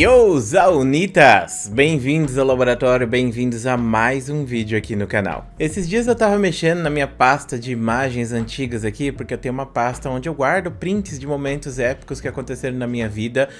Yo, Zaunitas! Bem-vindos ao laboratório, bem-vindos a mais um vídeo aqui no canal. Esses dias eu tava mexendo na minha pasta de imagens antigas aqui, porque eu tenho uma pasta onde eu guardo prints de momentos épicos que aconteceram na minha vida,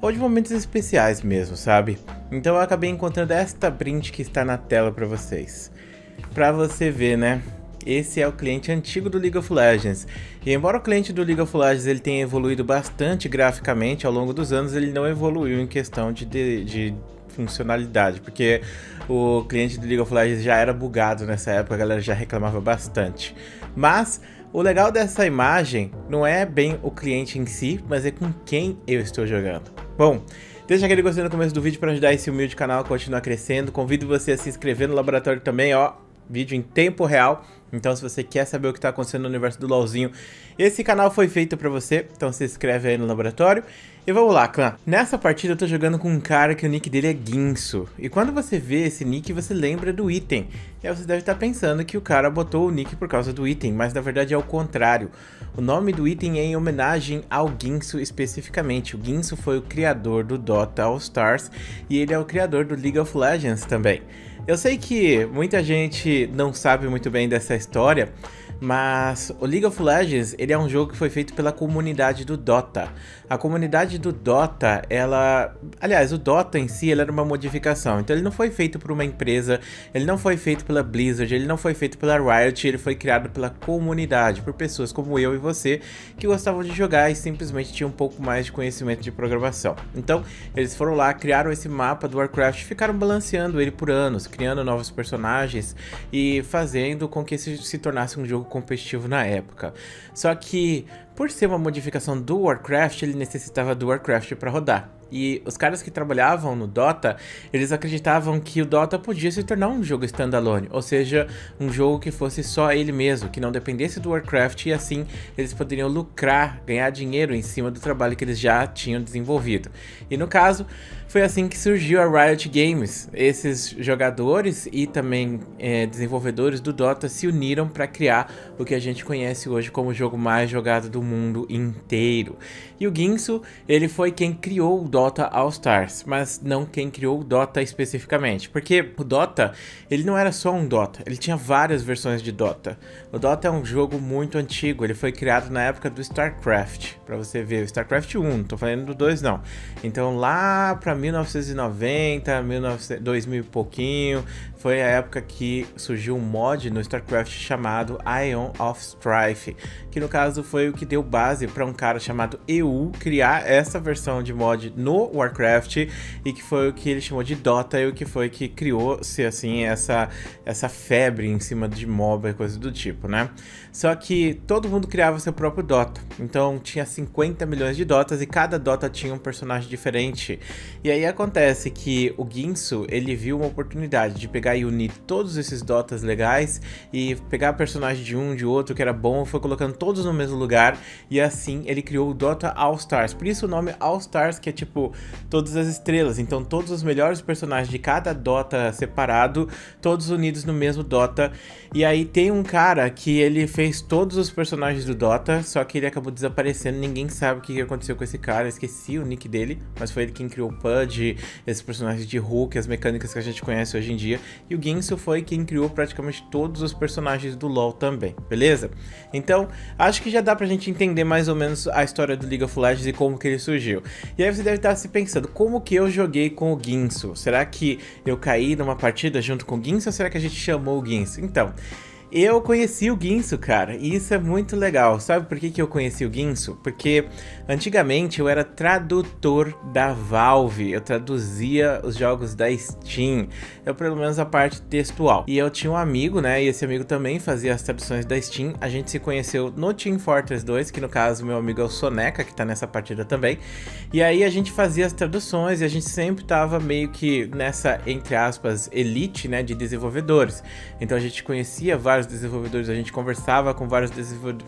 ou de momentos especiais mesmo, sabe? Então eu acabei encontrando esta print que está na tela pra vocês. Pra você ver, né? Esse é o cliente antigo do League of Legends. E embora o cliente do League of Legends ele tenha evoluído bastante graficamente ao longo dos anos, ele não evoluiu em questão de, de, de funcionalidade, porque o cliente do League of Legends já era bugado nessa época, a galera já reclamava bastante. Mas o legal dessa imagem não é bem o cliente em si, mas é com quem eu estou jogando. Bom, Deixa aquele gostei no começo do vídeo para ajudar esse humilde canal a continuar crescendo. Convido você a se inscrever no laboratório também, ó vídeo em tempo real. Então, se você quer saber o que está acontecendo no universo do LoLzinho, esse canal foi feito para você. Então, se inscreve aí no laboratório. E vamos lá, clã. Nessa partida eu tô jogando com um cara que o nick dele é Guinso. E quando você vê esse nick, você lembra do item. E aí você deve estar pensando que o cara botou o nick por causa do item, mas na verdade é o contrário. O nome do item é em homenagem ao Guinso especificamente. O Guinso foi o criador do Dota All Stars e ele é o criador do League of Legends também. Eu sei que muita gente não sabe muito bem dessa história, mas o League of Legends, ele é um jogo que foi feito pela comunidade do Dota. A comunidade do Dota, ela... Aliás, o Dota em si, ele era uma modificação. Então ele não foi feito por uma empresa, ele não foi feito pela Blizzard, ele não foi feito pela Riot, ele foi criado pela comunidade, por pessoas como eu e você, que gostavam de jogar e simplesmente tinham um pouco mais de conhecimento de programação. Então, eles foram lá, criaram esse mapa do Warcraft, ficaram balanceando ele por anos, criando novos personagens e fazendo com que esse se tornasse um jogo competitivo na época. Só que, por ser uma modificação do Warcraft, ele necessitava do Warcraft para rodar. E os caras que trabalhavam no Dota, eles acreditavam que o Dota podia se tornar um jogo standalone, ou seja, um jogo que fosse só ele mesmo, que não dependesse do Warcraft e assim eles poderiam lucrar, ganhar dinheiro em cima do trabalho que eles já tinham desenvolvido. E no caso, foi assim que surgiu a Riot Games. Esses jogadores e também é, desenvolvedores do Dota se uniram para criar o que a gente conhece hoje como o jogo mais jogado do mundo inteiro. E o Ginsu, ele foi quem criou o Dota All Stars, mas não quem criou o Dota especificamente, porque o Dota, ele não era só um Dota, ele tinha várias versões de Dota. O Dota é um jogo muito antigo, ele foi criado na época do StarCraft, para você ver, StarCraft 1, não tô falando do 2 não. Então lá para 1990, 1900, 2000 e pouquinho, foi a época que surgiu um mod no StarCraft chamado Ion of Strife, que no caso foi o que deu base para um cara chamado EU criar essa versão de mod no Warcraft e que foi o que ele chamou de Dota e o que foi que criou se assim essa essa febre em cima de MOBA e coisa do tipo, né? Só que todo mundo criava seu próprio Dota. Então tinha 50 milhões de Dotas e cada Dota tinha um personagem diferente. E aí acontece que o Ginsu, ele viu uma oportunidade de pegar e unir todos esses Dotas legais e pegar personagem de um, de outro que era bom, foi colocando todos no mesmo lugar e assim ele criou o Dota All Stars. Por isso o nome All Stars, que é tipo todas as estrelas. Então todos os melhores personagens de cada Dota separado, todos unidos no mesmo Dota. E aí tem um cara que ele fez todos os personagens do Dota, só que ele acabou desaparecendo, ninguém sabe o que aconteceu com esse cara, esqueci o nick dele, mas foi ele quem criou o Pudge, esses personagens de Hulk, as mecânicas que a gente conhece hoje em dia. E o Ginsu foi quem criou praticamente todos os personagens do LoL também, beleza? Então, acho que já dá pra gente entender mais ou menos a história do League of Legends e como que ele surgiu. E aí você deve estar se pensando, como que eu joguei com o Ginsu? Será que eu caí numa partida junto com o Ginsu ou será que a gente chamou o Ginsu? Então, eu conheci o Guinso, cara, e isso é muito legal. Sabe por que, que eu conheci o Guinso? Porque antigamente eu era tradutor da Valve, eu traduzia os jogos da Steam, eu pelo menos a parte textual. E eu tinha um amigo, né, e esse amigo também fazia as traduções da Steam. A gente se conheceu no Team Fortress 2, que no caso meu amigo é o Soneca, que tá nessa partida também. E aí a gente fazia as traduções e a gente sempre tava meio que nessa, entre aspas, elite, né, de desenvolvedores. Então a gente conhecia vários vários desenvolvedores, a gente conversava com vários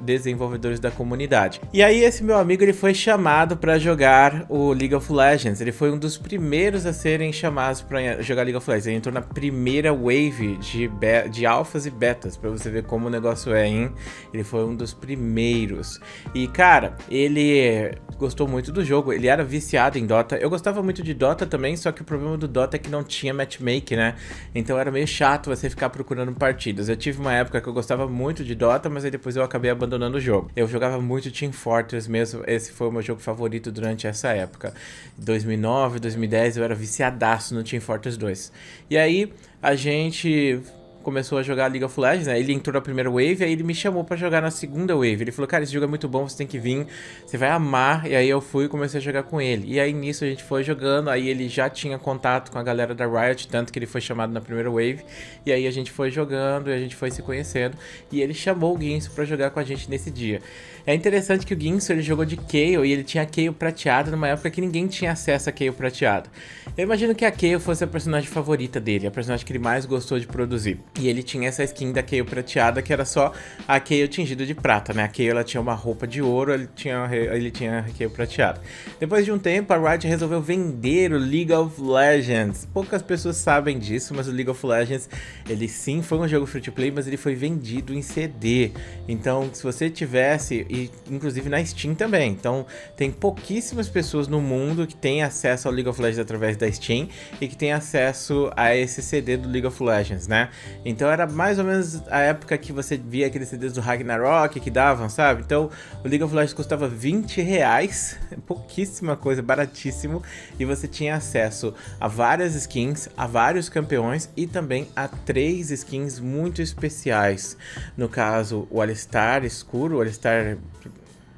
desenvolvedores da comunidade. E aí esse meu amigo ele foi chamado para jogar o League of Legends. Ele foi um dos primeiros a serem chamados para jogar League of Legends. Ele entrou na primeira wave de, de alfas e betas, para você ver como o negócio é, hein? Ele foi um dos primeiros. E cara, ele gostou muito do jogo. Ele era viciado em Dota. Eu gostava muito de Dota também, só que o problema do Dota é que não tinha matchmaking, né? Então era meio chato você ficar procurando partidas. Eu tive uma época que eu gostava muito de Dota, mas aí depois eu acabei abandonando o jogo. Eu jogava muito Team Fortress mesmo. Esse foi o meu jogo favorito durante essa época. 2009, 2010 eu era viciadaço no Team Fortress 2. E aí a gente começou a jogar League of Legends, né? Ele entrou na primeira wave, aí ele me chamou para jogar na segunda wave. Ele falou, cara, esse jogo é muito bom, você tem que vir, você vai amar. E aí eu fui e comecei a jogar com ele. E aí nisso a gente foi jogando, aí ele já tinha contato com a galera da Riot, tanto que ele foi chamado na primeira wave. E aí a gente foi jogando e a gente foi se conhecendo. E ele chamou o Guinso para jogar com a gente nesse dia. É interessante que o Guinso ele jogou de Kayle e ele tinha Kayle prateado numa época que ninguém tinha acesso a Kayle prateado. Eu imagino que a Kayle fosse a personagem favorita dele, a personagem que ele mais gostou de produzir. E ele tinha essa skin da Kayle prateada, que era só a Kayle tingida de prata, né? A Kayle ela tinha uma roupa de ouro, ele tinha, ele tinha a Kayle prateada. Depois de um tempo, a Riot resolveu vender o League of Legends. Poucas pessoas sabem disso, mas o League of Legends, ele sim foi um jogo free to play, mas ele foi vendido em CD. Então, se você tivesse, e inclusive na Steam também. Então, tem pouquíssimas pessoas no mundo que têm acesso ao League of Legends através da Steam e que têm acesso a esse CD do League of Legends, né? Então era mais ou menos a época que você via aqueles CDs do Ragnarok que davam, sabe? Então o League of Legends custava 20 reais, pouquíssima coisa, baratíssimo, e você tinha acesso a várias skins, a vários campeões e também a três skins muito especiais. No caso, o Alistar escuro, o Alistar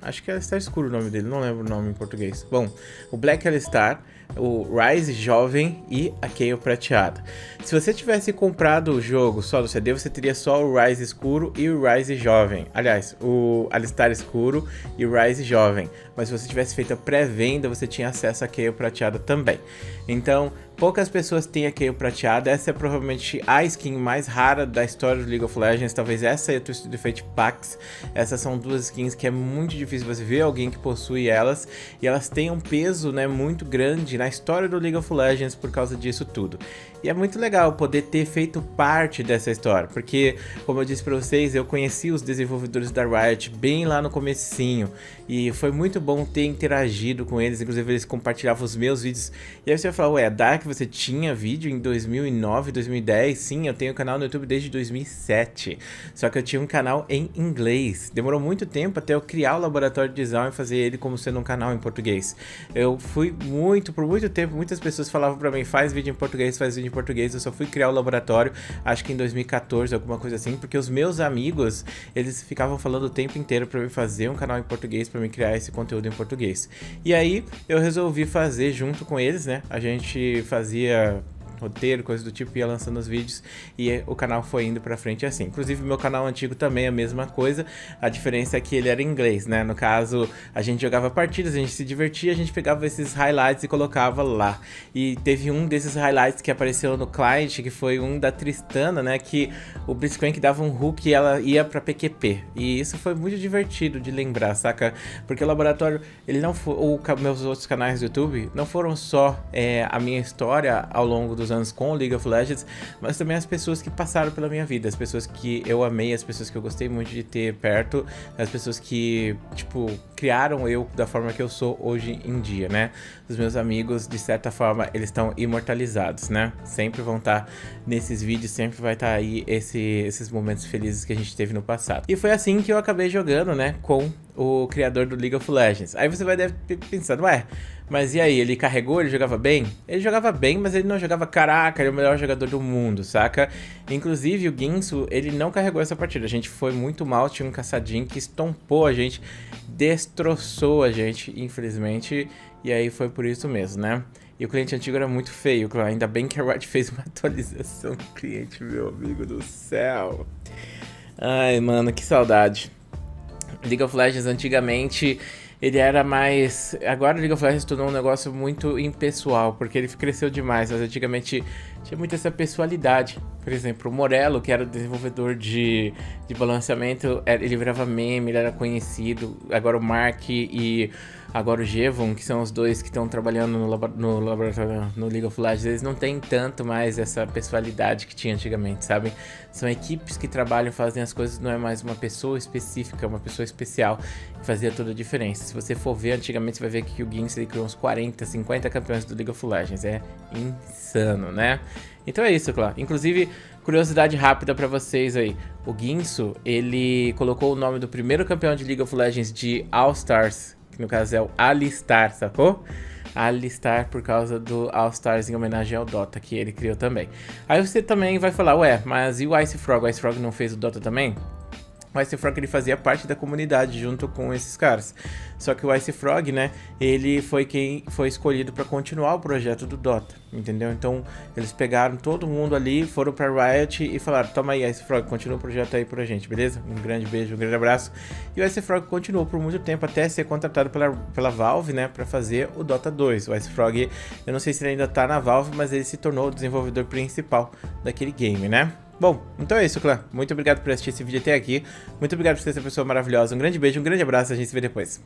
Acho que é Alistar Escuro o nome dele, não lembro o nome em português. Bom, o Black Alistar, o Rise Jovem e a Kayle Prateada. Se você tivesse comprado o jogo só do CD, você teria só o Rise Escuro e o Rise Jovem. Aliás, o Alistar Escuro e o Rise Jovem. Mas se você tivesse feito a pré-venda, você tinha acesso a Kayle Prateada também. Então, poucas pessoas têm a Kayle Prateada. Essa é provavelmente a skin mais rara da história do League of Legends. Talvez essa e a Twisted Fate Pax. Essas são duas skins que é muito difícil você ver alguém que possui elas. E elas têm um peso né, muito grande na história do League of Legends por causa disso tudo. E é muito legal poder ter feito parte dessa história, porque, como eu disse para vocês, eu conheci os desenvolvedores da Riot bem lá no comecinho, e foi muito bom ter interagido com eles, inclusive eles compartilhavam os meus vídeos. E aí você vai falar, ué, Dark, você tinha vídeo em 2009, 2010? Sim, eu tenho canal no YouTube desde 2007, só que eu tinha um canal em inglês. Demorou muito tempo até eu criar o laboratório de design e fazer ele como sendo um canal em português. Eu fui muito, por muito tempo, muitas pessoas falavam para mim, faz vídeo em português, faz vídeo em português, eu só fui criar o laboratório, acho que em 2014, alguma coisa assim, porque os meus amigos, eles ficavam falando o tempo inteiro para eu fazer um canal em português, para me criar esse conteúdo em português. E aí eu resolvi fazer junto com eles, né? A gente fazia roteiro, coisa do tipo, ia lançando os vídeos e o canal foi indo pra frente assim. Inclusive, meu canal antigo também é a mesma coisa, a diferença é que ele era em inglês, né? No caso, a gente jogava partidas, a gente se divertia, a gente pegava esses highlights e colocava lá. E teve um desses highlights que apareceu no client, que foi um da Tristana, né? Que o Blitzcrank dava um hook e ela ia pra PQP. E isso foi muito divertido de lembrar, saca? Porque o laboratório, ele não foi, ou meus outros canais do YouTube, não foram só é, a minha história ao longo dos com League of Legends, mas também as pessoas que passaram pela minha vida, as pessoas que eu amei, as pessoas que eu gostei muito de ter perto, as pessoas que, tipo, criaram eu da forma que eu sou hoje em dia, né? Os meus amigos, de certa forma, eles estão imortalizados, né? Sempre vão estar tá nesses vídeos, sempre vai estar tá aí esse, esses momentos felizes que a gente teve no passado. E foi assim que eu acabei jogando, né, com o criador do League of Legends. Aí você vai deve ter pensado, ué, mas e aí, ele carregou, ele jogava bem? Ele jogava bem, mas ele não jogava, caraca, ele é o melhor jogador do mundo, saca? Inclusive, o Ginsu, ele não carregou essa partida. A gente foi muito mal, tinha um caçadinho que estompou a gente, destroçou a gente, infelizmente. E aí foi por isso mesmo, né? E o cliente antigo era muito feio, ainda bem que a Riot fez uma atualização do cliente, meu amigo do céu. Ai, mano, que saudade. League of Legends antigamente ele era mais. Agora o League of Legends tornou um negócio muito impessoal, porque ele cresceu demais. Mas antigamente tinha muito essa pessoalidade. Por exemplo, o Morello, que era o desenvolvedor de, de balanceamento, ele virava meme, ele era conhecido. Agora o Mark e agora o Jevon, que são os dois que estão trabalhando no, labo no laboratório no League of Legends, eles não têm tanto mais essa pessoalidade que tinha antigamente, sabe? São equipes que trabalham, fazem as coisas, não é mais uma pessoa específica, uma pessoa especial que fazia toda a diferença. Se você for ver antigamente, você vai ver que o Gins ele criou uns 40, 50 campeões do League of Legends. É insano, né? Então é isso, claro. Inclusive, curiosidade rápida para vocês aí. O Ginso, ele colocou o nome do primeiro campeão de League of Legends de All Stars, que no caso é o Alistar, sacou? Alistar por causa do All Stars em homenagem ao Dota, que ele criou também. Aí você também vai falar, ué, mas e o Ice Frog? O Ice Frog não fez o Dota também? O Ice Frog ele fazia parte da comunidade junto com esses caras. Só que o Ice Frog, né, ele foi quem foi escolhido para continuar o projeto do Dota, entendeu? Então, eles pegaram todo mundo ali, foram para Riot e falaram: "Toma aí, Ice Frog, continua o projeto aí pra gente, beleza? Um grande beijo, um grande abraço". E o Ice Frog continuou por muito tempo até ser contratado pela, pela Valve, né, para fazer o Dota 2. O Ice Frog, eu não sei se ele ainda tá na Valve, mas ele se tornou o desenvolvedor principal daquele game, né? Bom, então é isso, clã. Muito obrigado por assistir esse vídeo até aqui. Muito obrigado por ser essa pessoa maravilhosa. Um grande beijo, um grande abraço. A gente se vê depois.